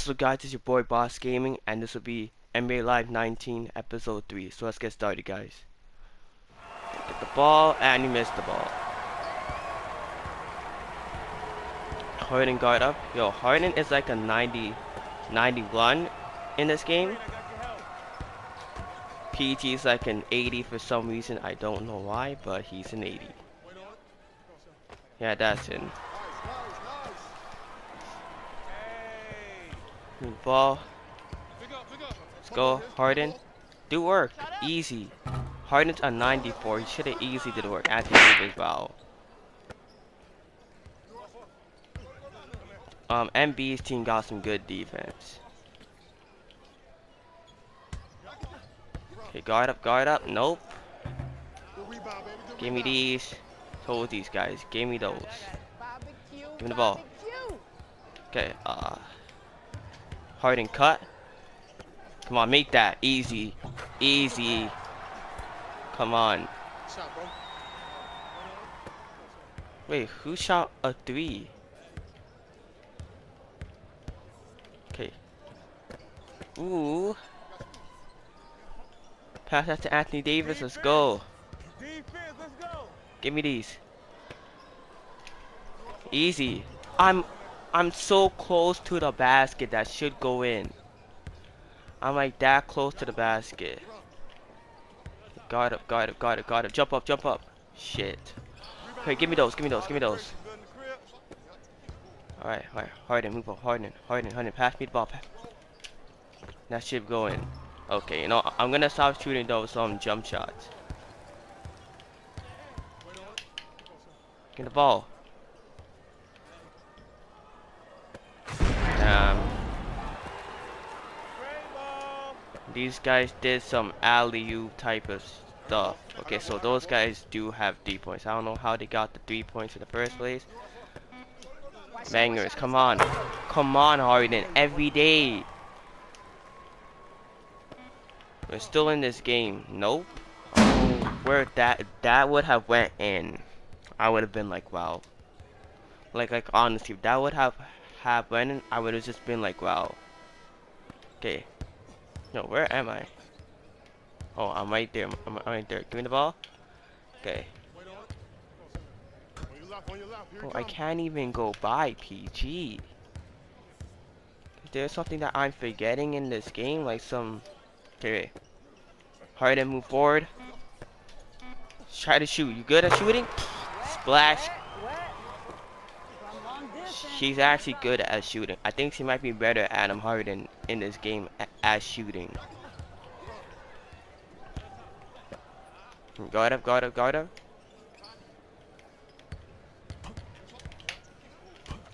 So guys, it's your boy Boss Gaming, and this will be NBA Live 19 Episode 3. So let's get started, guys. Get the ball, and he missed the ball. Harden guard up. Yo, Harden is like a 90, 91 in this game. PG is like an 80 for some reason. I don't know why, but he's an 80. Yeah, that's it. Good ball. Let's go, Harden. Do work. Easy. Harden's a 94. He should have easily did work. Anthony Davis, wow. Um, Embiid's team got some good defense. Okay, guard up, guard up. Nope. Give me these. Told these guys. Give me those. Give me the ball. Okay, uh. Harden cut. Come on, make that. Easy. Easy. Come on. Wait, who shot a three? Okay. Ooh. Pass that to Anthony Davis. Let's go. Give me these. Easy. I'm I'm so close to the basket that should go in. I'm like that close to the basket. Guard up, guard up, guard up, guard up. Jump up, jump up. Shit. Okay, give me those, give me those, give me those. Alright, alright. Harden, move on. Harden, Harden, Harden. Pass me the ball. Pass. That should go in. Okay, you know, I'm gonna stop shooting those some jump shots. Get the ball. Um, these guys did some alley-oop type of stuff. Okay, so those guys do have three points. I don't know how they got the three points in the first place. Bangers, come on. Come on, Harden. Every day. We're still in this game. Nope. Oh, where that that would have went in. I would have been like, wow. Like, like honestly, that would have happened, I would have just been like, wow. Okay. No, where am I? Oh, I'm right there. I'm, I'm right there. Give me the ball. Okay. Oh, I can't even go by PG. Is there something that I'm forgetting in this game? Like some... Okay, Harden move forward. Try to shoot. You good at shooting? Splash. She's actually good at shooting. I think she might be better at Adam Harden in this game at shooting. Guard up, guard up, guard up.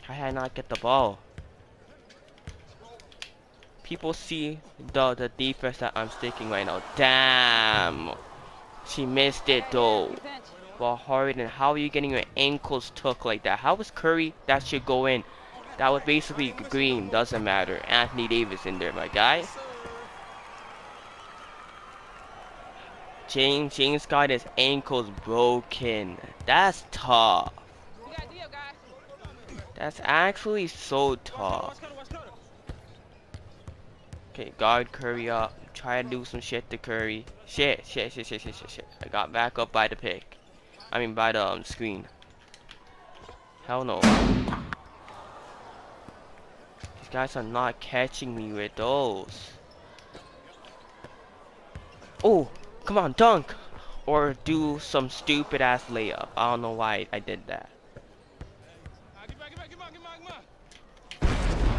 How did I not get the ball? People see the the defense that I'm sticking right now. Damn. She missed it though. Well, Harden, how are you getting your ankles took like that? How was Curry? That should go in. That was basically green. Doesn't matter. Anthony Davis in there, my guy. James, James got his ankles broken. That's tough. That's actually so tough. Okay, guard Curry up. Try to do some shit to Curry. Shit, shit, shit, shit, shit, shit, shit. I got back up by the pick. I mean by the um, screen. Hell no. These guys are not catching me with those. Oh, come on, dunk! Or do some stupid ass layup. I don't know why I did that.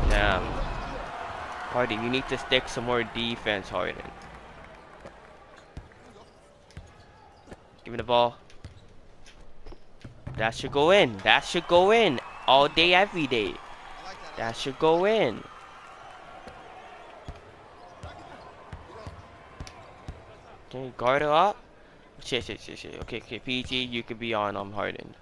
Damn. Harden, you need to stick some more defense, Harden. Give me the ball. That should go in. That should go in. All day, every day. That should go in. Okay, guard her up. Shit, shit, shit, shit. Okay, okay, PG, you could be on um Harden.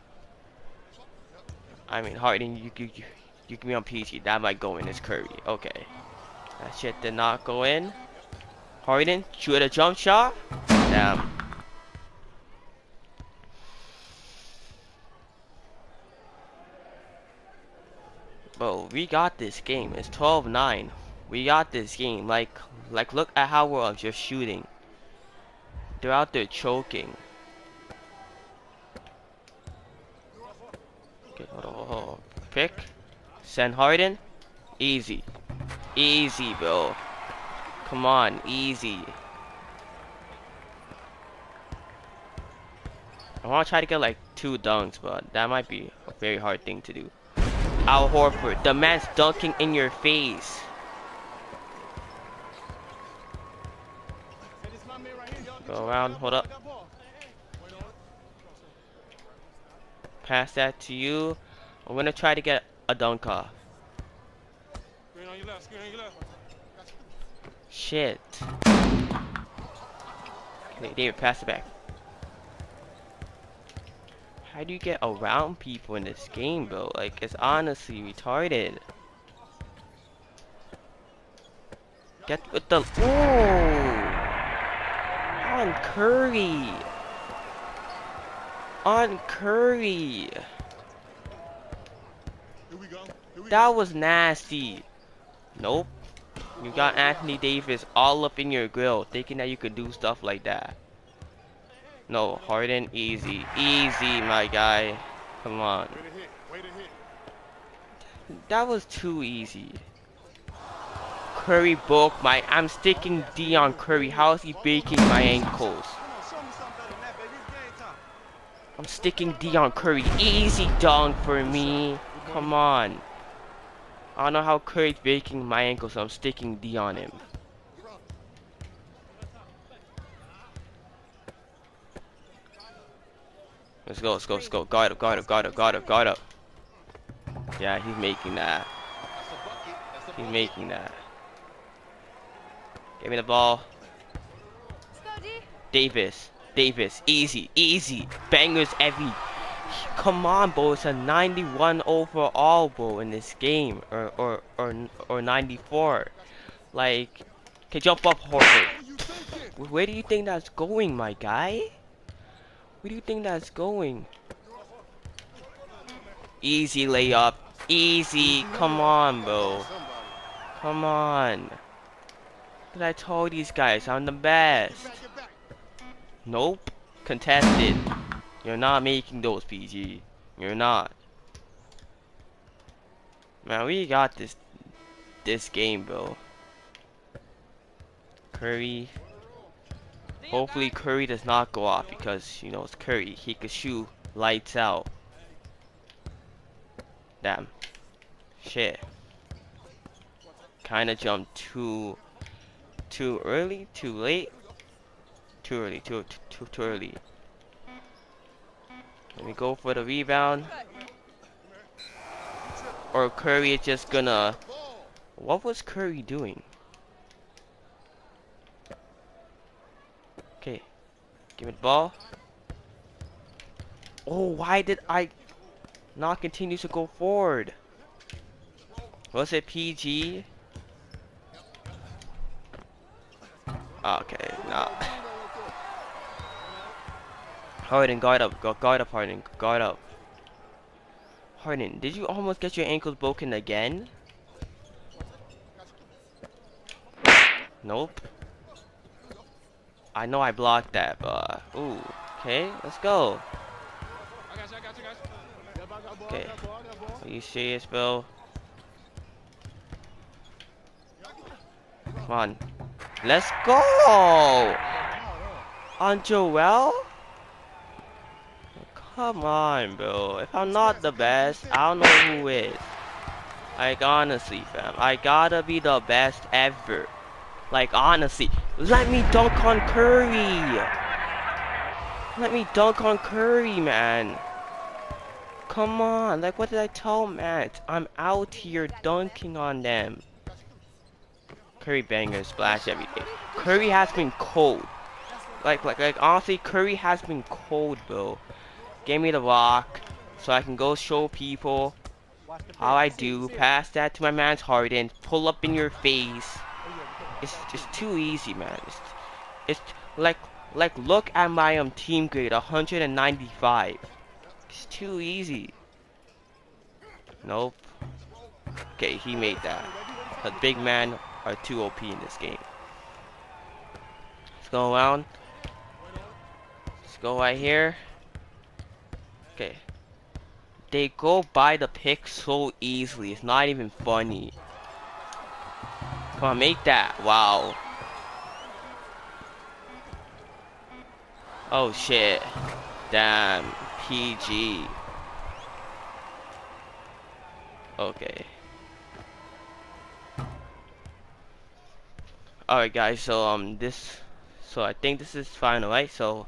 I mean Harden, you could you, you can be on PG. That might go in as Curry. Okay. That shit did not go in. Harden, shoot a jump shot. Damn. We got this game. It's 12-9. We got this game. Like, like look at how we're just shooting. They're out there choking. Okay, hold on, hold on. Pick. Send Harden. Easy. Easy, bro. Come on, easy. I want to try to get like two dunks, but that might be a very hard thing to do. Al Horford, the man's dunking in your face. Go around, hold up. Pass that to you. I'm gonna try to get a dunk off. Shit. Okay, David, pass it back. How do you get around people in this game, bro? Like, it's honestly retarded. Get with the... Ooh! On Curry! On Curry! That was nasty. Nope. You got Anthony Davis all up in your grill, thinking that you could do stuff like that. No, Harden, easy. Easy, my guy. Come on. That was too easy. Curry broke my... I'm sticking D on Curry. How is he breaking my ankles? I'm sticking D on Curry. Easy dunk for me. Come on. I don't know how Curry's breaking my ankles, so I'm sticking D on him. Let's go, let's go, let's go. Guard up, guard up, guard up, guard up, guard up. Yeah, he's making that. He's making that. Give me the ball. Davis, Davis, easy, easy. Bangers every. Come on, bro. It's a 91 overall, bro, in this game, or or or or 94. Like, okay, jump up, Horford. Where do you think that's going, my guy? Where do you think that's going? Easy layup. Easy. Come on, bro. Come on. But I told these guys I'm the best. Nope. Contested. You're not making those, PG. You're not. Man, we got this this game, bro. Curry Hopefully Curry does not go off because, you know, it's Curry. He could shoot lights out. Damn. Shit. Kinda jumped too too early, too late. Too early, too too too early. Let me go for the rebound. Or Curry is just gonna what was Curry doing? Give the ball. Oh, why did I not continue to go forward? Was it PG? Ah, okay, nah. Harden, guard up, guard up, Harden, guard up. Harden, did you almost get your ankles broken again? Nope. I know I blocked that, but ooh, okay, let's go. Okay, are you serious, bro? Come on, let's go. On Joel? Come on, bro. If I'm not the best, I don't know who is. Like honestly, fam, I gotta be the best ever. Like, honestly, let me dunk on Curry. Let me dunk on Curry, man. Come on, like, what did I tell Matt? I'm out here dunking on them. Curry banger, splash everything. Curry has been cold. Like, like, like, honestly, Curry has been cold, bro. Give me the rock, so I can go show people how I do. Pass that to my man's Harden. Pull up in your face. It's just too easy, man. It's, it's like like look at my um team grade 195. It's too easy. Nope. Okay, he made that. The big man are too OP in this game. Let's go around. Let's go right here. Okay. They go by the pick so easily. It's not even funny. Come on, make that. Wow. Oh shit. Damn. PG. Okay. Alright guys, so um this so I think this is final, right? So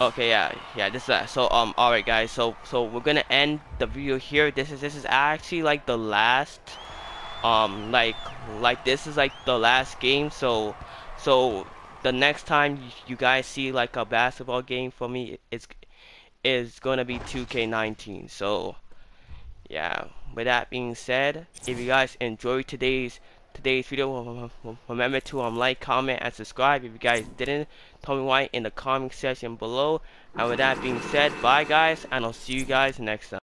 Okay, yeah, yeah, this is that. So um alright guys, so so we're gonna end the video here. This is this is actually like the last um like like this is like the last game so so the next time you guys see like a basketball game for me it's is gonna be 2k19 so yeah with that being said if you guys enjoyed today's today's video remember to um like comment and subscribe if you guys didn't tell me why in the comment section below. And with that being said bye guys and I'll see you guys next time